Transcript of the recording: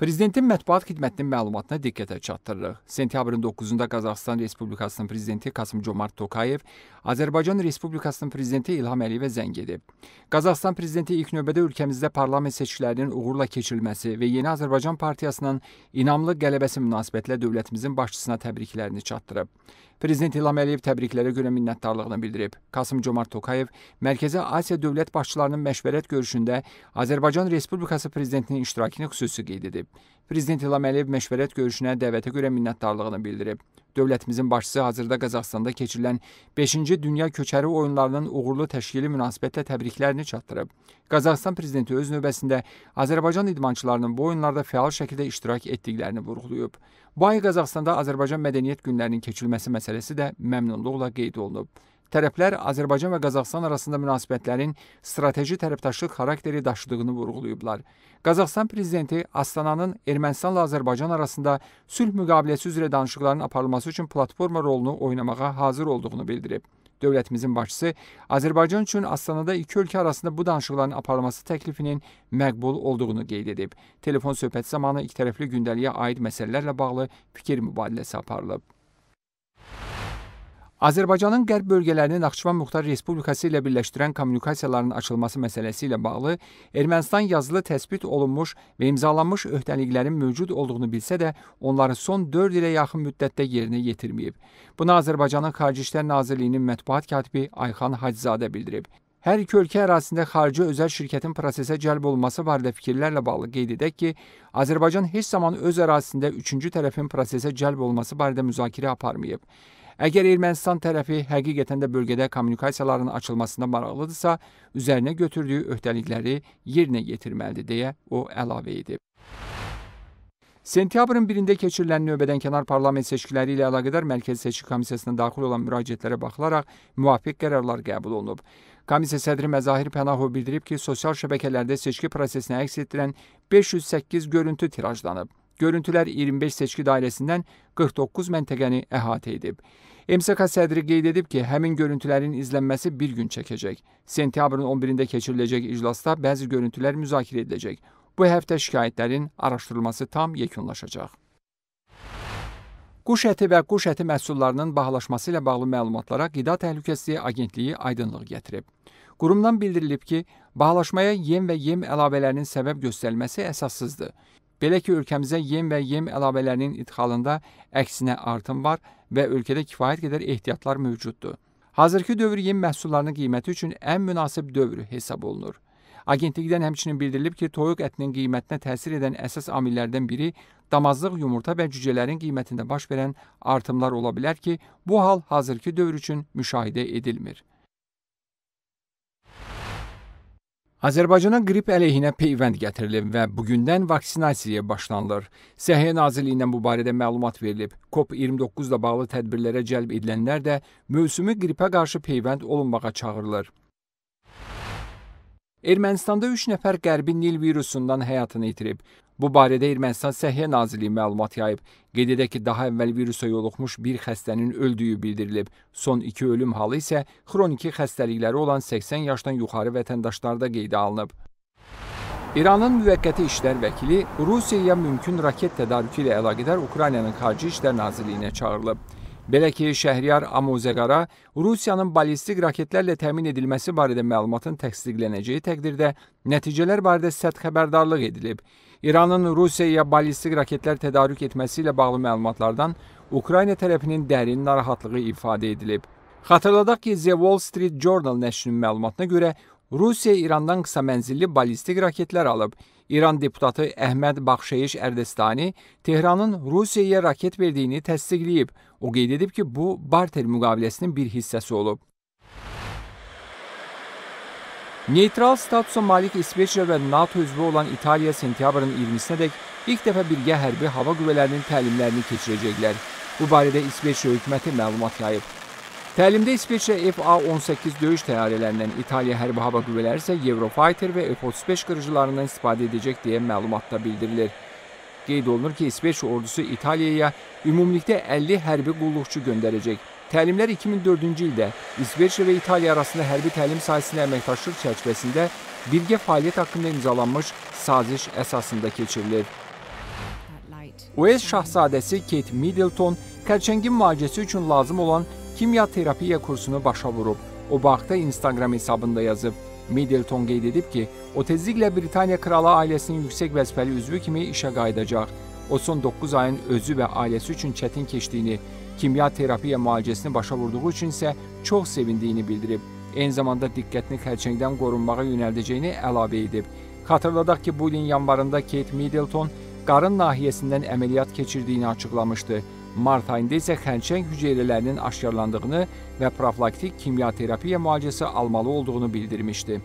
Prezidentin mətbuat xidmətinin məlumatına diqqətə çatdırırıq. Sentyabrın 9-da Qazaxıstan Respublikasının prezidenti Kasım Comart Tokayev Azərbaycan Respublikasının prezidenti İlham Əliyevə zəng edib. Qazaxıstan prezidenti ilk növbədə ölkəmizdə parlament seçkilərinin uğurla keçirilməsi və Yeni Azərbaycan Partiyasının inamlı qələbəsi münasibətilə dövlətimizin başçısına təbriklərini çatdırıb. Prezident İlham Əliyev təbriklərə görə minnətdarlığını bildirib. Kasım Comart Tokayev Mərkəzi Asiya dövlət başçılarının məşvərət görüşündə Azərbaycan Respublikası prezidentinin iştirakını xüsusi qeyd edib. Prezident İlham Əliyev məşvərət görüşünə dəvətə görə minnətdarlığını bildirib. Dövlətimizin başçısı hazırda Qazaxstanda keçirilən 5-ci Dünya Köçəri Oyunlarının uğurlu təşkili münasibətilə təbriklərini çatdırıb. Qazaxstan prezidenti öz növbəsində Azərbaycan idmançılarının bu oyunlarda fəal şəkildə iştirak etdiklərini vurğulayıb. Bu ay Qazaxstanda Azərbaycan mədəniyyət günlərinin keçirilməsi məsələsi də məmnunluqla qeyd olunub. Tərəflər Azərbaycan və Qazaxstan arasında münasibətlərin strateji tərəfdaşlıq xarakteri daşıdığını vurğulayıblar. Qazaxstan prezidenti Astananın Ermənistanla Azərbaycan arasında sülh müqaviləsi üzrə danışıqların aparılması üçün platforma rolunu oynamağa hazır olduğunu bildirib. Dövlətimizin başçısı Azərbaycan üçün Astanada iki ölkə arasında bu danışıqların aparılması təklifinin məqbul olduğunu qeyd edib. Telefon söhbəti zamanı ikitərəfli gündəliyə aid məsələlərlə bağlı fikir mübadiləsi aparılıb. Azərbaycanın qərb bölgələrini Naxçıvan Muxtar Respublikası ilə birləşdirən kommunikasiyaların açılması məsələsi ilə bağlı Ermənistan yazılı təsbit olunmuş və imzalanmış öhdəliklərin mövcud olduğunu bilsə də, onları son 4 ilə yaxın müddətdə yerinə yetirməyib. Bunu Azərbaycanın Xarici İşlər Nazirliyinin mətbuat katibi Ayxan Hacızadə bildirib. Hər iki ölkə ərazisində xarici özəl şirkətin prosesə cəlb olunması barədə fikirlərlə bağlı qeyd edək ki, Azərbaycan heç zaman öz ərazisində üçüncü tərəfin prosesə cəlb olunması barədə müzakirə aparmayıb. Əgər Ermənistan tərəfi həqiqətən də bölgədə kommunikasiyaların açılmasına maraqlıdırsa, üzərinə götürdüyü öhdəlikləri yerinə yetirməlidir deyə o əlavə edib. Sentyabrın 1-də keçirilən növbədənkənar parlament seçkiləri ilə əlaqədar Mərkəzi Seçki Komissiyasına daxil olan müraciətlərə baxılaraq müvafiq qərarlar qəbul olunub. Komissiya sədri Məzahir Pənahov bildirib ki, sosial şəbəkələrdə seçki prosesini əks etdirən 508 görüntü tirajlanıb. Görüntülər 25 seçki dairəsindən 49 məntəqəni əhatə edib. MSK sədri qeyd edib ki, həmin görüntülərin izlənməsi bir gün çəkəcək. Sentyabrın 11-də keçiriləcək iclasda bəzi görüntülər müzakirə ediləcək. Bu həftə şikayətlərin araşdırılması tam yekunlaşacaq. Quş əti və quş əti məhsullarının bahalaşması ilə bağlı məlumatlara Qida Təhlükəsizliyi Agentliyi aydınlıq gətirib. Qurumdan bildirilib ki, bahalaşmaya yem və yem əlavələrinin səbəb göstərilməsi əsassızdır. Belə ki, ölkəmizə yem və yem əlavələrinin idxalında əksinə artım var və ölkədə kifayət qədər ehtiyatlar mövcuddur. Hazırki dövr yem məhsullarının qiyməti üçün ən münasib dövr hesab olunur. Agentlikdən həmçinin bildirilib ki, toyuq ətinin qiymətinə təsir edən əsas amillərdən biri damazlıq yumurta və cücələrin qiymətində baş verən artımlar ola bilər ki, bu hal hazırki dövr üçün müşahidə edilmir. Azərbaycana qrip əleyhinə peyvənd gətirilib və bugündən vaksinasiyaya başlanılır. Səhiyyə Nazirliyindən bu barədə məlumat verilib. COP29 ilə bağlı tədbirlərə cəlb edilənlər də mövsümi qripə qarşı peyvənd olunmağa çağırılır. Ermənistanda 3 nəfər qərbi Nil virusundan həyatını itirib. Bu barədə Ermənistan Səhiyyə Nazirliyi məlumat yayıb. Qeyd edək ki, daha əvvəl virusa yoluxmuş bir xəstənin öldüyü bildirilib. Son iki ölüm halı isə xroniki xəstəlikləri olan 80 yaşdan yuxarı vətəndaşlarda qeydə alınıb. İranın müvəqqəti işlər vəkili Rusiyaya mümkün raket tədarükü ilə əlaqədar Ukraynanın Xarici İşlər Nazirliyinə çağırılıb. Belə ki, Şəhriyar Amuzəqara Rusiyanın ballistik raketlərlə təmin edilməsi barədə məlumatın təsdiqlənəcəyi təqdirdə nəticələr barədə sərt xəbərdarlıq edilib. İranın Rusiyaya ballistik raketlər tədarük etməsi ilə bağlı məlumatlardan Ukrayna tərəfinin dərin narahatlığı ifadə edilib. Xatırladaq ki, The Wall Street Journal nəşrinin məlumatına görə Rusiya İrandan qısa mənzilli ballistik raketlər alıb. İran deputatı Əhməd Baxşeyiş Ərdəstani Tehranın Rusiyaya raket verdiyini təsdiqləyib. O qeyd edib ki, bu barter müqaviləsinin bir hissəsi olub. Neytral statusa malik İsveçrə və NATO üzvü olan İtaliya sentyabrın 20-sinədək ilk dəfə birgə hərbi hava qüvvələrinin təlimlərini keçirəcəklər. Bu barədə İsveçrə hökuməti məlumat yayıb. Təlimdə İsveçrə FA-18 döyüş təyyarələrindən, İtaliya hərbi hava qüvvələri isə Eurofighter və F-35 qırıcılarından istifadə edəcək deyə məlumatda bildirilir. Qeyd olunur ki, İsveç ordusu İtaliyaya ümumilikdə 50 hərbi qulluqçu göndərəcək. Təlimlər 2004-cü ildə İsveç və İtaliya arasında hərbi təlim sahəsində əməkdaşlıq çərçivəsində birgə fəaliyyət haqqında imzalanmış saziş əsasında keçirilir. Uels şahzadəsi Kate Middleton xərçəngin müalicəsi üçün lazım olan kimya terapiya kursunu başa vurub. O vaxtda Instagram hesabında yazıb. Middleton qeyd edib ki, o tezliklə Britaniya kralı ailəsinin yüksək vəzifəli üzvü kimi işə qayıdacaq. O son 9 ayın özü və ailəsi üçün çətin keçdiyini, kimya terapiya müalicəsini başa vurduğu üçün isə çox sevindiyini bildirib. Eyni zamanda diqqətini xərçəngdən qorunmağa yönəldəcəyini əlavə edib. Xatırladaq ki, bu ilin yanvarında Kate Middleton qarın nahiyəsindən əməliyyat keçirdiyini açıqlamışdı. Mart ayında isə xərçəng hüceyrələrinin aşkarlandığını və profilaktik kimya terapiya müalicəsi almalı olduğunu bildirmişdi.